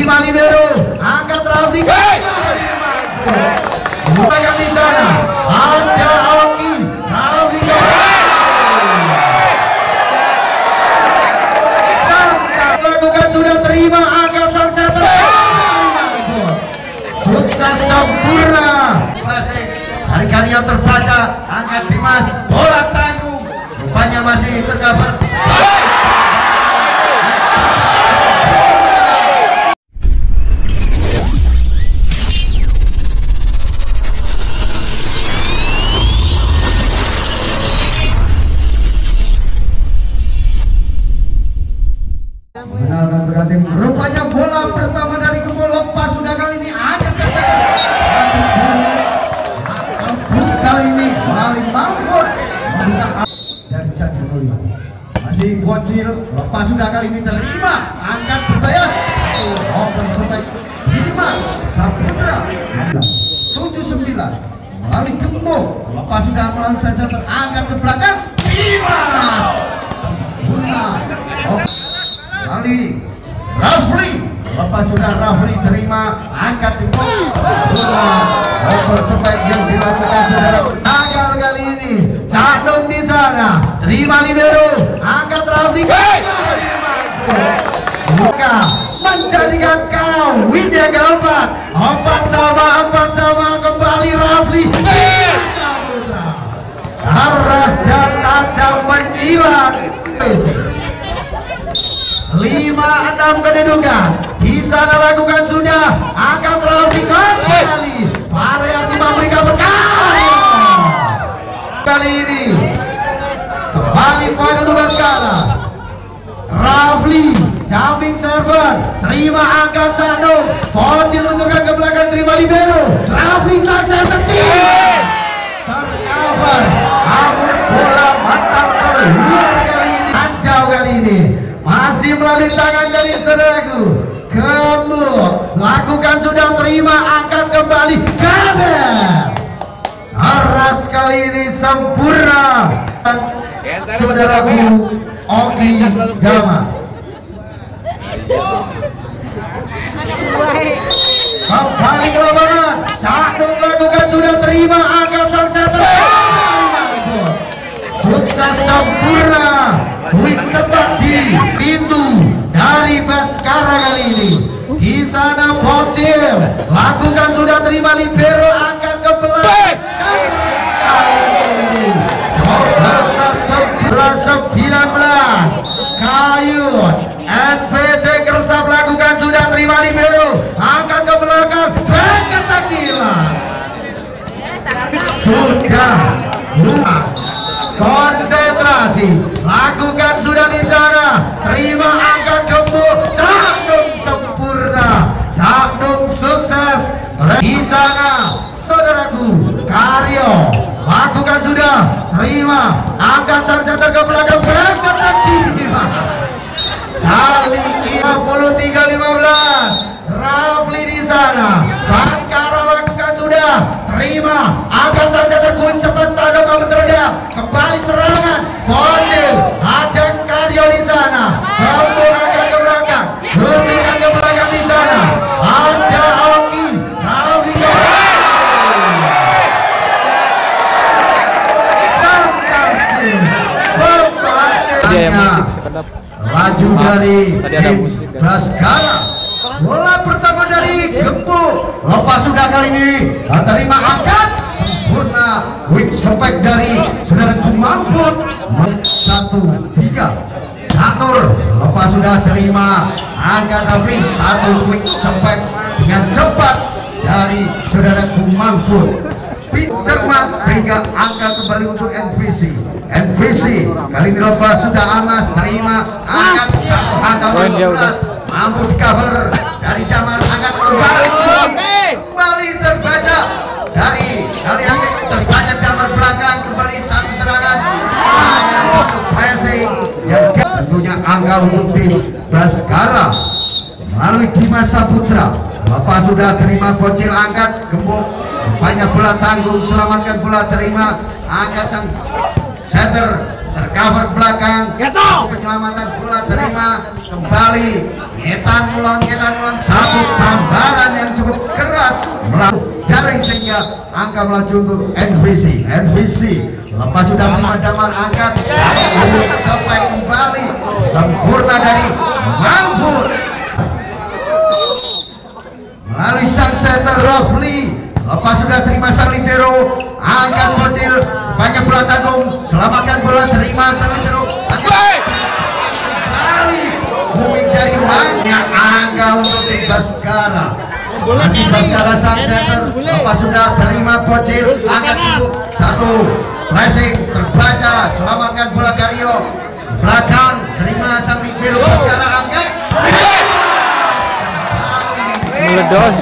terima libero angkat Rafli bukan di sana. Ada Oki Rafli lakukan sudah terima angkat sang setter sukses sempurna. Hari-hari yang terbaca angkat Dimas bola tanggung. Rupanya masih tercover 79 melalui Gembok lepas sudah melalui sensor terangkat ke belakang. 5 sempurna. Kali Rafli. Bapak sudah Rafli terima angkat di bola over spike yang dilakukan saudara. Gagal kali ini Candung di sana. Terima libero. Angkat Rafli. Buka menjadikan kau Widya keempat empat sama empat sama kembali Rafli. Keras dan tajam menhilang lima enam kedudukan. Di sana lakukan sudah angkat Rafi kembali variasi memberikan berkah kali ini kembali poin untuk Baskara Rafli jumping server terima angkat Sandung Pocil luncurkan ke belakang terima libero. Rafli sukses tertim tercover namun bola mantap keluar kali ini kacau kali ini. Masih melalui tangan dari saudaraku. Kamu lakukan sudah terima angkat kembali. Kabar Aras kali ini sempurna. Saudaraku Oki Dama kembali ke lapangan. Cakduk lakukan sudah terima angkat sang setter sukses sempurna. Win cepat di pintu dari Baskara kali ini. Di sana Bocil. Lakukan sudah terima libero angkat ke belakang sebelas sembilan belas. Kayun NVC Gersap sudah lupa konsentrasi. Lakukan sudah di sana. Terima angkat gembok cakdung sempurna. Cakdung sukses. Di sana saudaraku Karyo. Lakukan sudah. Terima. Angkat sang setter ke belakang. Berangkat tiga kali 53 15 Rafli di sana. Baskara lakukan sudah terima. Setter kun cepat tanda terhadap kembali serangan. Bocil ada Karyo di sana. Gembok angkat ke belakang luncurkan ke belakang di sana. Ada Oki. Ke Fantastis. Laju dari tim musik, kan? Baskara Bola pertama dari Gembok Lepas sudah kali ini terima angkat. Sempurna Quick spek dari Saudara Kumampun Satu Tiga. Catur Lepas sudah terima Angkat Rafli Satu quick spek Dengan cepat Dari Saudara Kumampun cermat sehingga angka kembali untuk NVC NVC kali ini lepas sudah Anas terima angkat satu angka Poin dia udah. mampu di cover dari Damar angkat kembali tim Baskara melalui Dimas Saputra. Bapak sudah terima bocil angkat gembok. Banyak bola tanggung selamatkan bola terima angkat sang setter. Tercover belakang. Penyelamatan bola terima kembali Ngetan mulon, ngetan mulon Satu sambaran yang cukup keras. Melalui jaring sehingga angka melaju untuk NVC NVC lepas sudah terima damar angkat sampai kembali sempurna dari Mahfud melalui sang setter Rafli lepas sudah terima sang libero angkat bocil banyak bola tanggung. Selamatkan bola terima sang libero angkat kembali moving dari banyak angka untuk tim Baskara masih Baskara sang setter lepas sudah terima bocil angkat satu pressing terbaca selamatkan bola Gario. Belakang terima sang libero Baskara angkat meledos.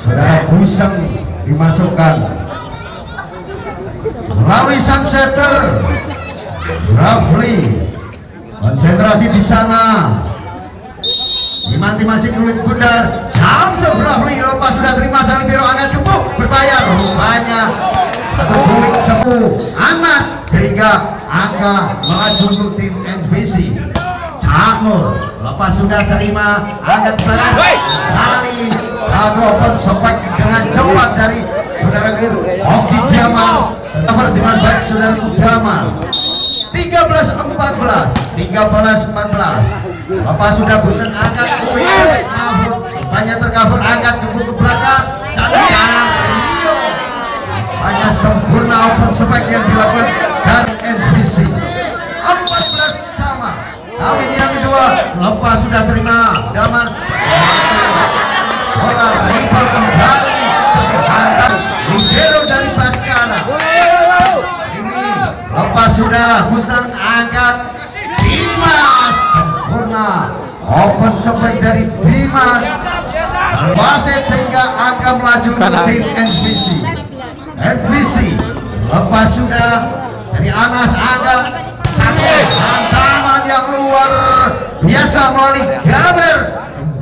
Saudara Buseng dimasukkan. Melalui sang setter Rafli. Konsentrasi di sana. Imanti masih kulit bundar sehingga angka melaju untuk tim NVC Cak Nur lepas sudah terima angkat belakang kali satu open sopak dengan cepat dari saudara Oki Jamal cover dengan baik saudara Jamal. 13 14 13 14 lepas sudah busan angkat kuih kabur banyak terkabur angkat ke ke belakang. Rio hanya sempurna open spike yang dilakukan NBC 14 sama. Kali yang kedua lepas sudah terima. Daman bola rival kembali satu hantam libero dari Baskara ini lepas sudah Busang angkat. Dimas sempurna. Open spike dari Dimas. Wasit sehingga angka melaju tim NVC NVC lepas sudah Anas angkat satu hantaman yang luar biasa melalui Gaber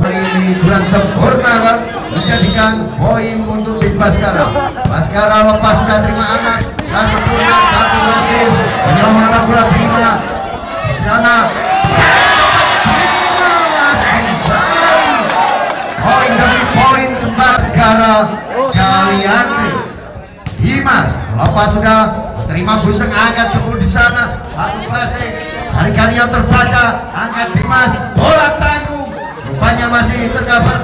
ini kurang sempurna kan menjadikan poin untuk tim Baskara. Baskara lepas sudah terima Anas. Dan sempurna satu wasit penyelamatan bola terima. Sana poin demi poin Baskara. Kali Andri Dimas lepas sudah terima buseng angkat tunggu di sana. Satu klasik dari Karyo terbaca angkat Dimas. Bola tanggung. Rupanya masih delapan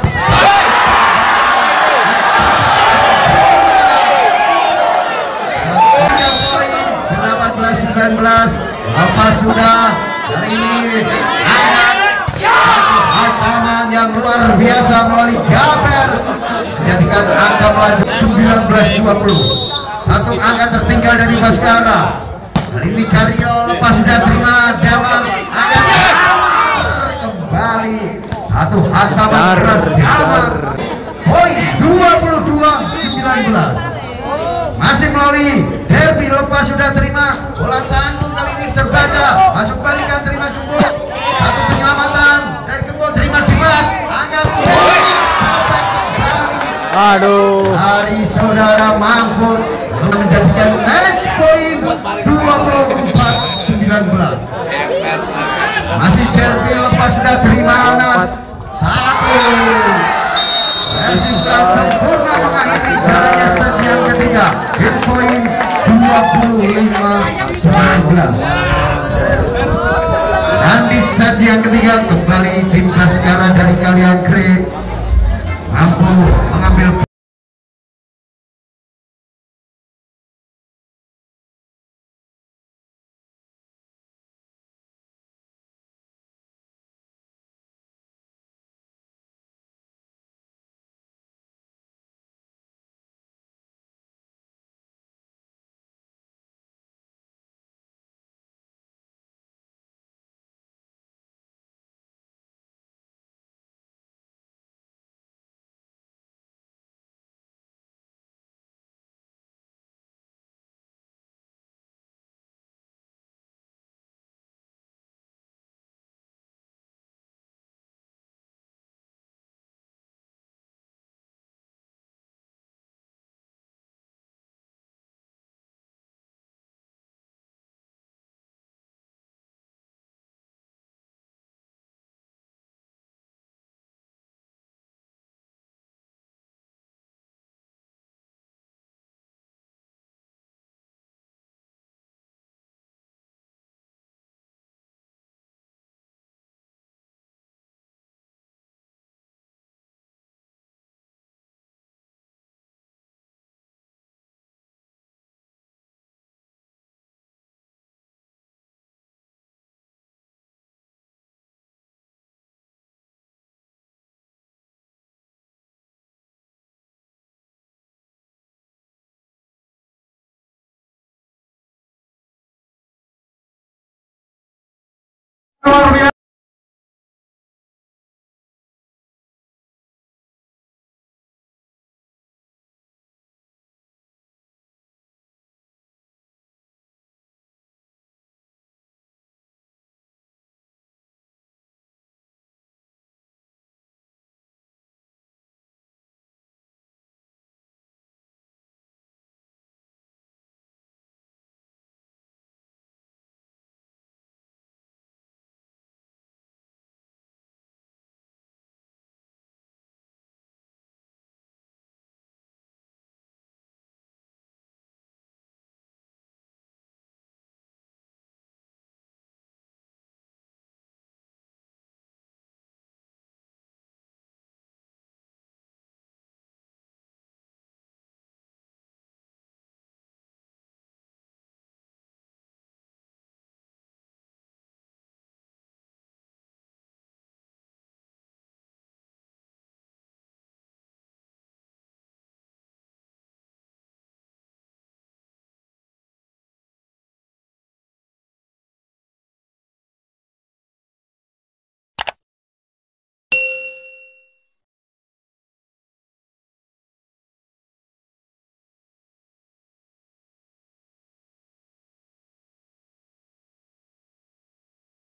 belas sembilan belas lepas sudah kali ini angkat hantaman yang luar biasa melalui Gaber. Menjadikan angka melaju 19-20 satu angka tertinggal dari Baskara. Ini Karyo lepas sudah terima Dewan angkat kembali. Satu hantaman keras. Damar poin 22-19 masih melalui Derby lepas sudah terima bola tanggung. Kali ini terbaca. Masuk balikan terima cukup. Satu penyelamatan dari kebun terima Dimas angkat aduh. Dari saudara Mahfud untuk menjadikan match point 24 19 masih derby lepas sudah terima Anas. Satu Persibra sempurna mengakhiri jalannya set yang ketiga. Hit point 25 19 dan di set yang ketiga kembali tim Baskara dari Kaliangkre mampu mengambil luar biasa